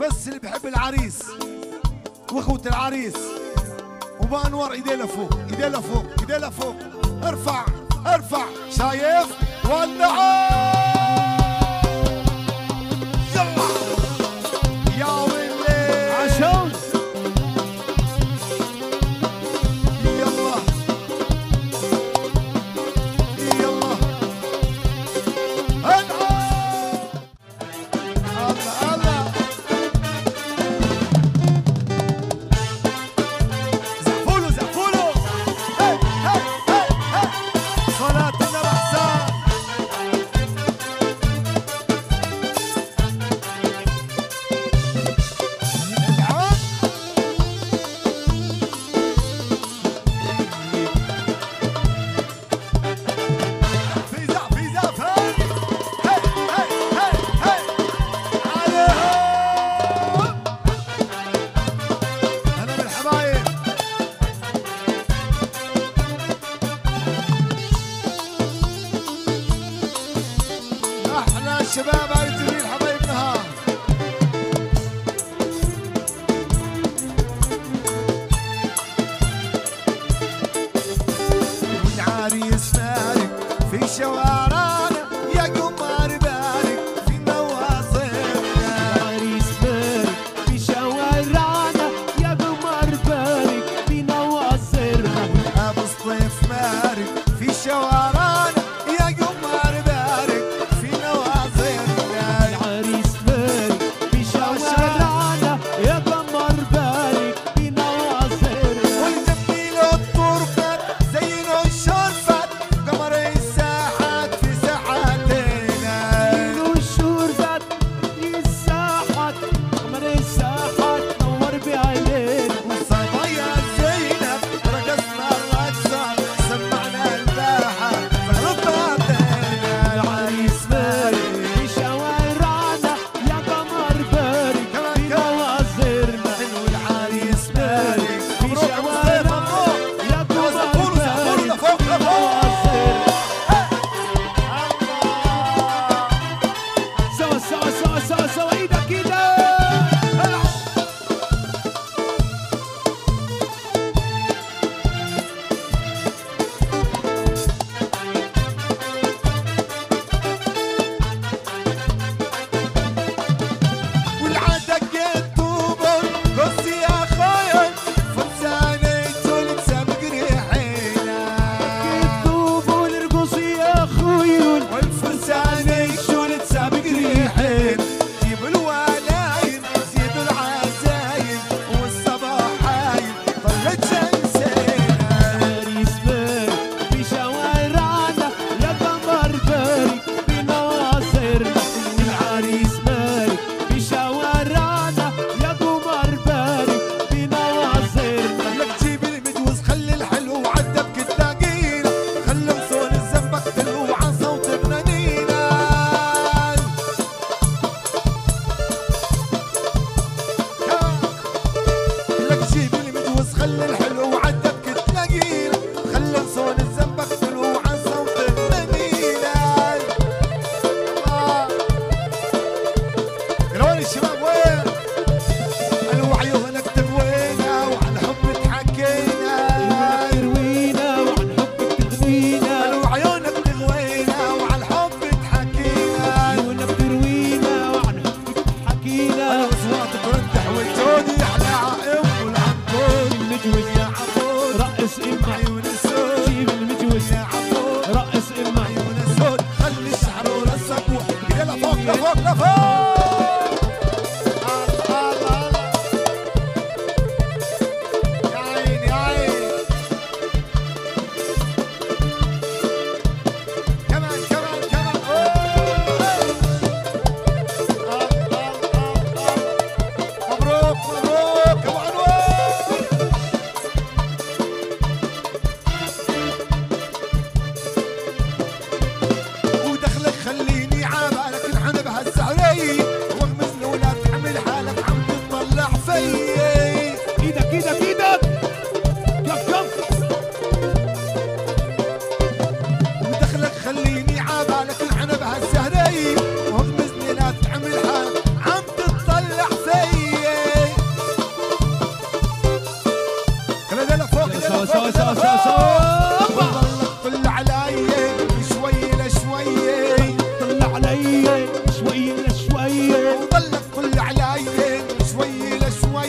بس اللي بحب العريس. واخوة العريس. وما انور ايديه لفوق ايديه لفوق ايديه لفوق. أرفع أرفع. شايف؟ والنعم! Curitiba, Maritiba. خلي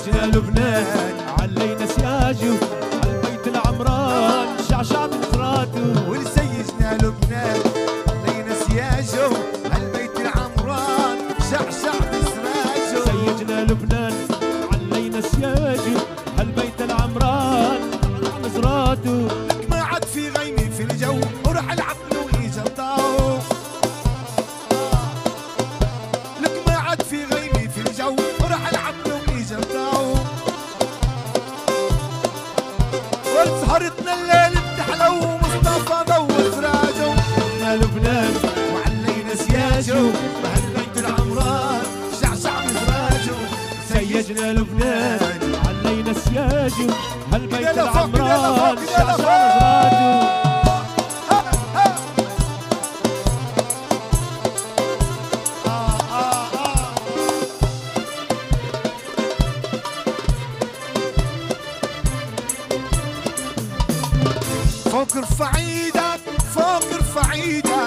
اجهل بناها سهرتنا الليل بتحلو مصطفى ضو سراجو يا لبنان وعلينا سياجو. بهالبيت العمران شعشع مزراجو. سيجنا لبنان وعلينا سياجو. هالبيت العمران شعشع مزراجو. بعيدة